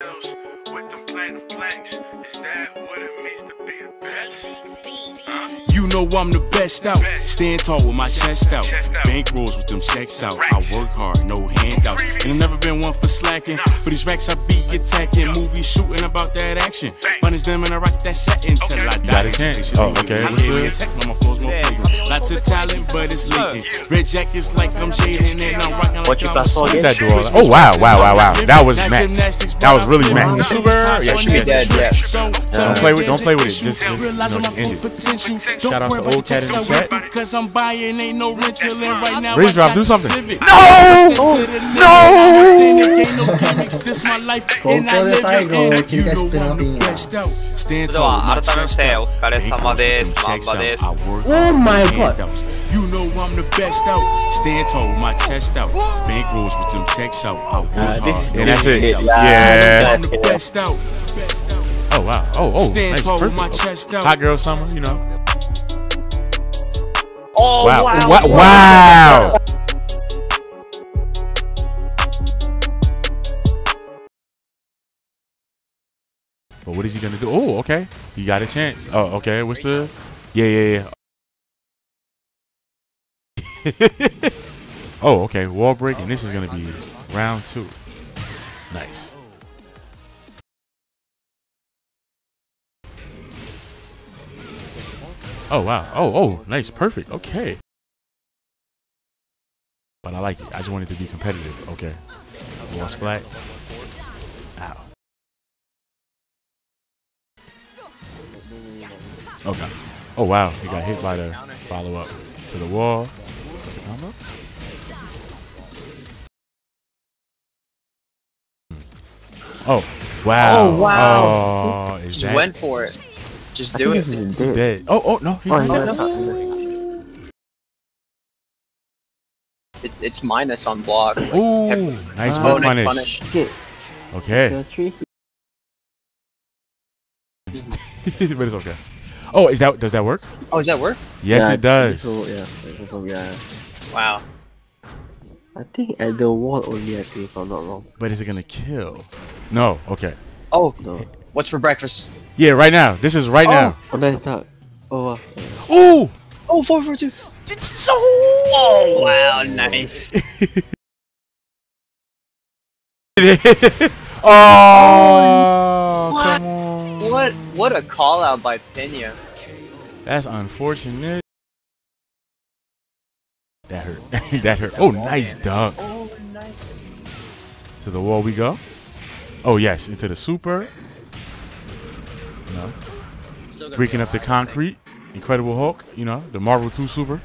You know I'm the best out. Stand tall with my chest out. Bank rolls with them checks out. I work hard, no handouts. And I've never been one for slacking. For these racks, I be attacking. Movies shooting about that action. Fun as them and I rock that setting till I die. got a chance. Oh, okay. I gave me a tech, no, my flows more flagrant. Lots of talent, but it's latent. Red jackets like I'm shading and I'm rocking What like you I'm got a for soldier. That duel. Oh wow, wow, wow, wow. That was match. That was really match. Super. Yeah, she She dead, yeah. Don't play with- don't play with it. Just- just, you know, end it. potential. Shout out to Old Cat in the chat. Because I'm buying, ain't no rental in right now. Raise I drop, got do the something. Civic. No! This my life, Go and I for the live side, it, go. and you Chica know I'm the spinning. best out. Stand それでは tall, my 改めま chest してお out. 疲れ様です。 Bank マ rolls ンバ with them で checks す。 out. I work Oh hard, my no God. handouts. You know I'm the best out. Stand tall, my chest out. Bank rolls with them checks out. I work hard. no And that's it. handouts. Yeah. I'm the best out. Oh wow. Oh oh. Stand Nice. tall with my chest out. Hot girl summer. You know. おー、Wow. わ Wow. Wow. But what is he gonna do? Oh, okay. He got a chance. Oh, okay. What's the? Yeah, yeah, yeah. oh, okay. Wall break, and this is gonna be round two. Nice. Oh wow. Oh oh, nice, perfect. Okay. But I like it. I just wanted to be competitive. Okay. Wall splat. Ow. Okay. Oh wow, he got hit by the follow up to the wall. What's the combo? Oh wow! Oh, wow. Oh, is Just that went for it. Just I do it. he's he's dead. dead? Oh oh no, he's Oh, not he's dead. not. it. It's minus on block. Like, Ooh, nice ah. one punish. punish. Okay, The but it's okay. Oh, is that does that work? Oh, does that work? Yes, Yeah, it does. So, yeah, so, yeah. Wow. I think at the wall only, I think, if I'm not wrong. But is it gonna kill? No. Okay. Oh, No. what's for breakfast? Yeah, right now. This is right now. Oh, nice dark. Oh, wow. Ooh. Oh, four four two. Oh, wow, nice. oh, What? come on. What? What a call out by Pinya. That's unfortunate. That hurt. that hurt. Oh, nice dunk. Oh, nice. To the wall we go. Oh yes, into the super. No. Breaking up the concrete. Incredible Hulk. You know the Marvel 2 super.